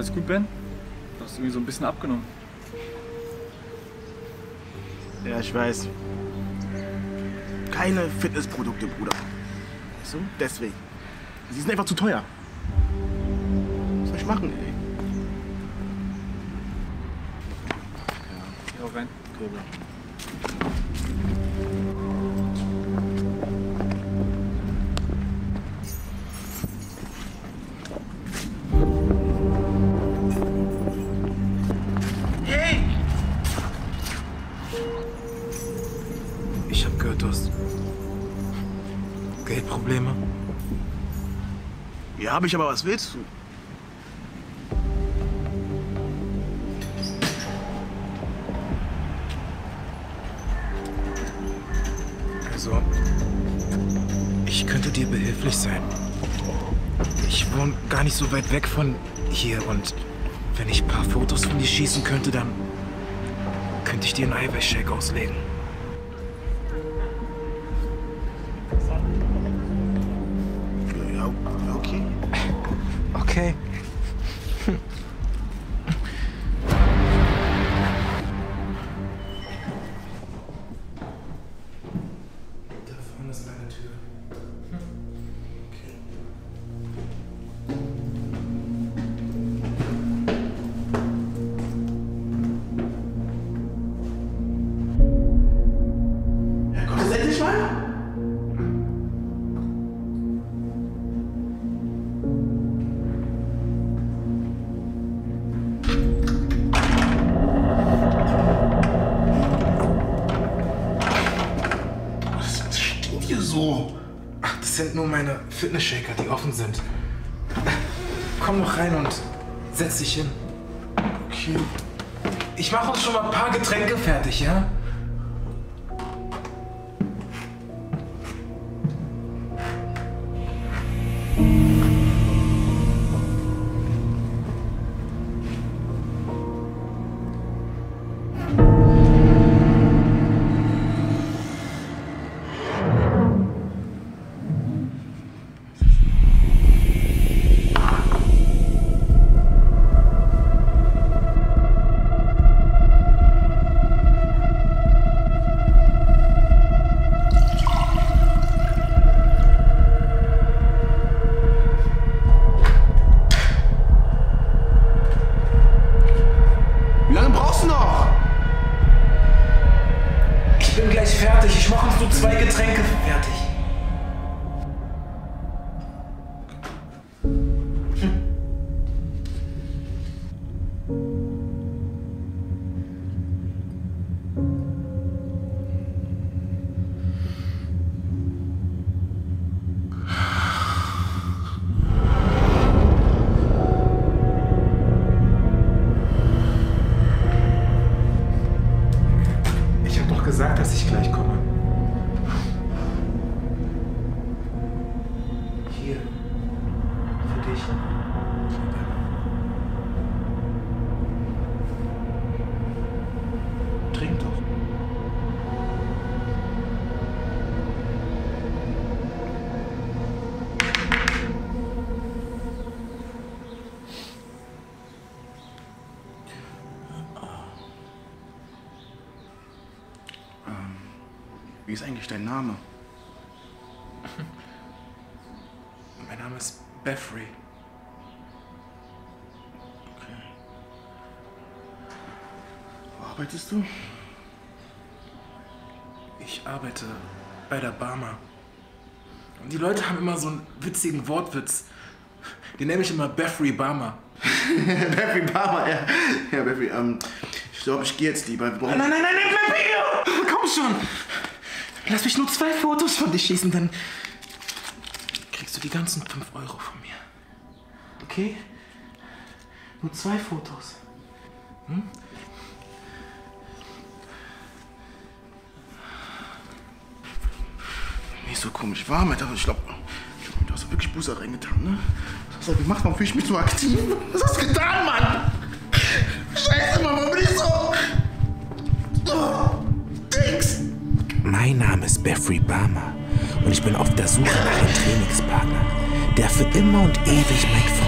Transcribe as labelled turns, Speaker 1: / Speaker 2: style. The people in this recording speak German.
Speaker 1: Alles gut, Ben? Du hast irgendwie so ein bisschen abgenommen.
Speaker 2: Ja, ich weiß. Keine Fitnessprodukte, Bruder. Weißt du? Deswegen. Sie sind einfach zu teuer. Was soll ich machen, ey?
Speaker 1: Ja, Ben.
Speaker 2: Okay,
Speaker 3: Geldprobleme.
Speaker 2: Ja, hab ich aber, was willst du?
Speaker 3: Also, ich könnte dir behilflich sein. Ich wohne gar nicht so weit weg von hier und wenn ich ein paar Fotos von dir schießen könnte, dann könnte ich dir einen Eiweißshake auslegen.
Speaker 2: Okay.
Speaker 3: Da vorne ist eine Tür.
Speaker 2: Ja,
Speaker 3: Ach, das sind nur meine Fitnessshaker, die offen sind. Komm noch rein und setz dich hin.
Speaker 2: Okay.
Speaker 3: Ich mache uns schon mal ein paar Getränke fertig, ja? Mache uns nur zwei Getränke fertig. Ich gesagt, dass ich gleich komme. Trink doch.
Speaker 2: Wie ist eigentlich dein Name?
Speaker 3: Mein Name ist Beffrey.
Speaker 2: Arbeitest du?
Speaker 3: Ich arbeite bei der Barmer. Und die Leute haben immer so einen witzigen Wortwitz. Den nenne ich immer Beffrey Barmer.
Speaker 2: Beffy Barber, ja. Ja, Beffy, ähm, ich glaube, ich gehe jetzt lieber.
Speaker 3: Nein, nein, nein, nein, bleib hier! Komm schon! Lass mich nur zwei Fotos von dir schießen, dann kriegst du die ganzen 5 Euro von mir. Okay? Nur zwei Fotos.
Speaker 2: Nicht so komisch warm, Alter. Ich glaube, du hast wirklich Buße reingetan, ne? Was hast du gemacht? Warum fühle ich mich so aktiv? Was hast du getan, Mann? Scheiße, Mann, warum bin ich so? Oh, Dings!
Speaker 4: Mein Name ist Beffrey Barmer und ich bin auf der Suche nach einem Trainingspartner, der für immer und ewig mein